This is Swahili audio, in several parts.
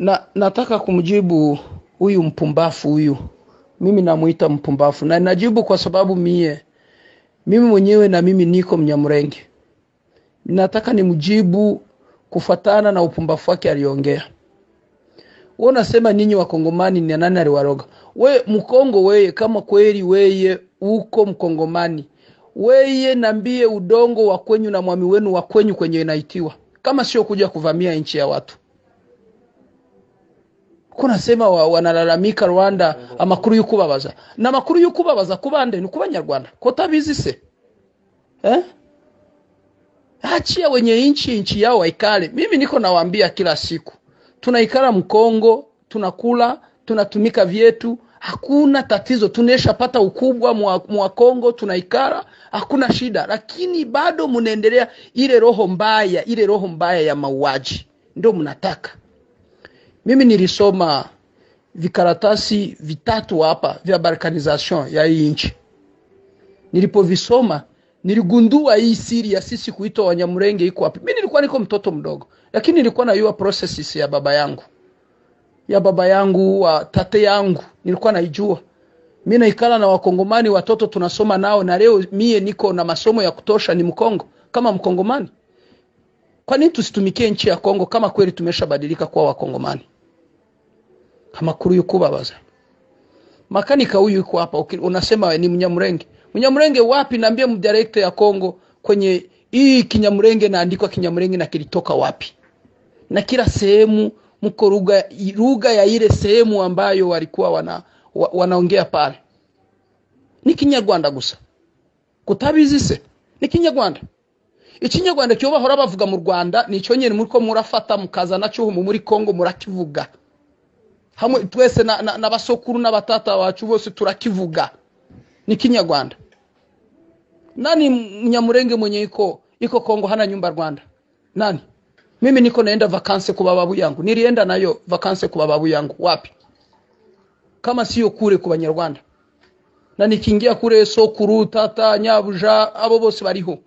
na nataka kumjibu huyu mpumbafu huyu. Mimi namuita mpumbafu. Na najibu kwa sababu mie mimi mwenyewe na mimi niko mnyamrenge nataka nimjibu kufatana na upumbafu wake aliongea. Wewe unasema ninyi wakongomani ni nani aliwaroga? We mkongo weye kama kweli weye uko mkongomani weye nambie udongo wa kwenyu na mwami wenu wa kwenyu kwenye inaitiwa. Kama sio kuja kuvamia nchi ya watu kunasema nasema wanalalamika rwanda amakuru y'ukubabaza? N'amakuru y'ukubabaza ku bande ni ku banyarwanda. Ko tabizi se? Eh? achia wenye nchi nchi yao waikale. Mimi niko nawaambia kila siku. Tunaikala mkongo tunakula tunatumika vyetu. Hakuna tatizo. Tuneshapata ukubwa mwa, kongo tunaikara hakuna shida. Lakini bado mnaendelea ile roho mbaya ile roho mbaya ya mauaji. Ndio mnataka mimi nilisoma vikaratasi vitatu hapa vya balkanization ya hii nchi. Nilipovisoma niligundua hii siri ya sisi kuitwa wanyamrenge iko wapi. Mimi nilikuwa niko mtoto mdogo lakini nilikuwa najua processes ya baba yangu ya baba yangu wa tate yangu nilikuwa naijua. Mimi naikala na wakongomani watoto tunasoma nao na leo mie niko na masomo ya kutosha ni mkongo kama mkongomani. Kwa nini tusitumikie nchi ya kongo kama kweli tumeshabadilika kuwa wakongomani amakuru y'ukubabaza makanika huyu yuko hapa. Unasema ni mnyamrenge mnyamrenge wapi? Naambia mdirekta ya kongo kwenye hii kinyamrenge naandikwa kinyamrenge na kilitoka wapi? Na kila sehemu mko lugha lugha ya ile sehemu ambayo walikuwa wana, wa, wanaongea pale. Ni kinyarwanda gusa. Kutabizise. Ni kinyarwanda ikinyarwanda cyo bahora bavuga mu rwanda nicyo nyine muri ko murafata mukazana cyo muri kongo murakivuga hamwe twese n'abasokuru na, na n'abatata bacu bose turakivuga. Ni kinyarwanda. Nani mnyamurenge mwenye iko iko kongo hana nyumba rwanda? Nani? Mimi niko naenda vakanse kwa babu yangu. Nilienda na yo vakanse kwa babu yangu. Wapi? Kama sio kule kwa banyarwanda. Na nikiingia kule sokuru tata nyabuja abo bose bariho.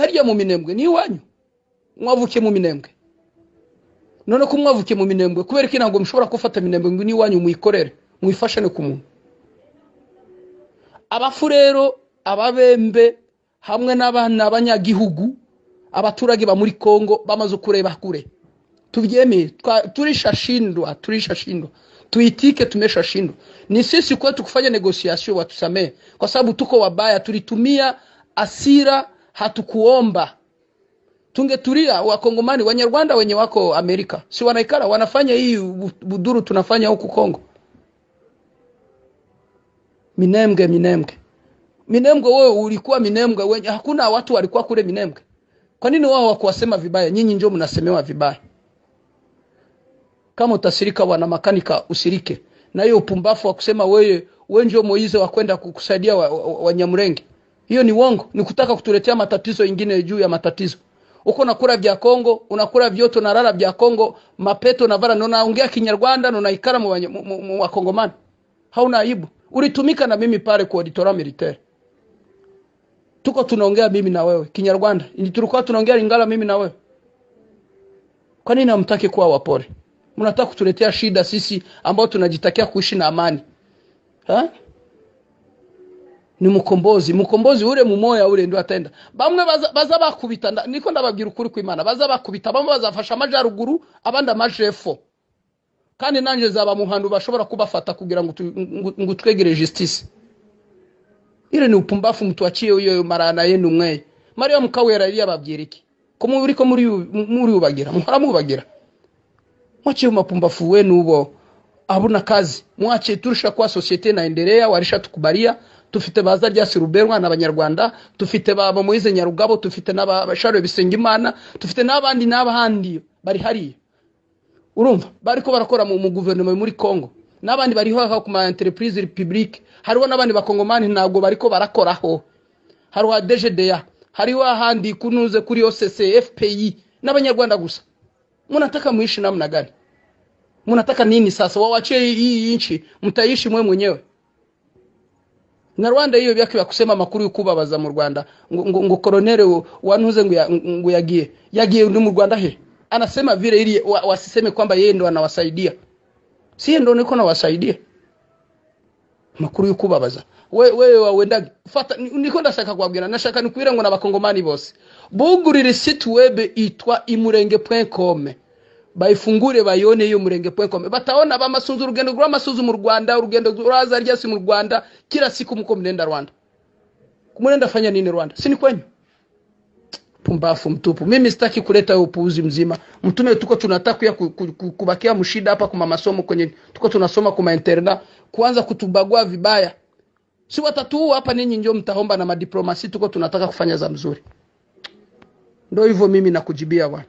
Hariya mu minembwe ni iwanyu mwavuke mu minembwe none ko mwavuke mu minembwe kubera ko ntabwo mushobora gufata minembwe ngo ni iwanyu muyikorere mwifashane ku muntu. Abafu rero ababembe hamwe n'abana abanyagihugu abaturage ba muri kongo bamaze kureba kure. Tubyemeye turishashindwa turishashindwa tuitike tumeshashindwa ni sisi kwetu kufanya negosiation watusamee kwa sababu tuko wabaya tulitumia asira hatukuomba. Tungetulia wakongomani wanyarwanda wenye wako amerika. Si wanaikara wanafanya hii buduru tunafanya huku kongo. Minembwe minembwe minembwe wewe ulikuwa minembwe wenye hakuna watu walikuwa kule minembwe kwa nini wao wakuwasema vibaya? Nyinyi ndio mnasemewa vibaya. Kama utasirika wana makanika usirike. Na hiyo upumbafu wa kusema wewe wewe ndio Moize wa kwenda kukusaidia wanyamrenge wa, wa hiyo ni uongo. Ni kutaka kutuletea matatizo ingine juu ya matatizo uko nakura vya Kongo unakula vyoto na rara vya Kongo mapeto na vara unaongea Kinyarwanda na unaikara mu wakongomani. Hauna aibu. Ulitumika na mimi pale kwa auditora militaire. Tuko tunaongea mimi na wewe Kinyarwanda. Tulikuwa tunaongea Lingala mimi na wewe. Kwa nini hamtaki kuwa wapore mnataka kutuletea shida sisi ambao tunajitakia kuishi na amani. Ha? Ni mukombozi. Mukombozi ure mumoya ure ndio atenda. Bamwe baza, bakubita niko ndababwira ukuri kw'Imana. Baza bakubita bamwe bazafasha amajaruguru abandi amajefo kandi nanje zaba muhandu bashobora kubafata kugira ngo twegere justice. Ile ni upumbafu mtuachie huyo marana yenu mwe. Maria mkawera ili ababwira iki? Ko muri muri ubagira? Muhora mubagira? Mwache mapumbafu wenu ubo. Abuna kazi. Mwache turusha kwa societe naendelea warisha tukubalia tufite baza rya Siruberwa n'abanyarwanda tufite baba Moize Nyarugabo tufite n'abasharo Bisengimana tufite n'abandi n'abandi bari hariya. Urumva? Bariko barakora mu, guverinoma muri Kongo n'abandi bariho ku ma entreprise publique hariho n'abandi bakongomani ntabwo bariko barakoraho hariho DGDA hariho ahandi kunuze kuri OCC FPI n'abanyarwanda gusa. Mnataka muishi namna gani mnataka nini sasa wawachie hii nchi mtaishi mwe mwenyewe. Na Rwanda hiyo byake ya kusema makuru y'ukubabaza mu Rwanda ngo, ngo, ngo koronere wantuze ngo, ya, ngo yagiye yagiye ndi mu Rwanda he? Anasema vile ili wa, wasiseme kwamba yeye ndo anawasaidia. Si ndo niko nawasaidia makuru y'ukubabaza we wewe wawendage fata niko ndashaka kwabwira nashaka nikwira ngo n'abakongomani bose. Bugurire site web itwa imurenge.com bayifungure bayone iyo murenge pwekome bataona bamasunzu urugendo rw'amasuzu mu Rwanda urugendo rwaza ryasi mu Rwanda kila siku mko mnenda Rwanda. Kumnenda fanya nini Rwanda? Si ni kwenyu. Pumbafu mtupu. Mimi sitaki kuleta upuuzi mzima. Mtume tuko tunataka ku- ku- ku- kubakia mshida hapa kwa masomo kwenye tuko tunasoma kwa interna kuanza kutubagua vibaya. Si watatuua hapa ninyi ndio mtaomba na madiplomasi tuko tunataka kufanya za mzuri. Ndio hivyo mimi nakujibia bwana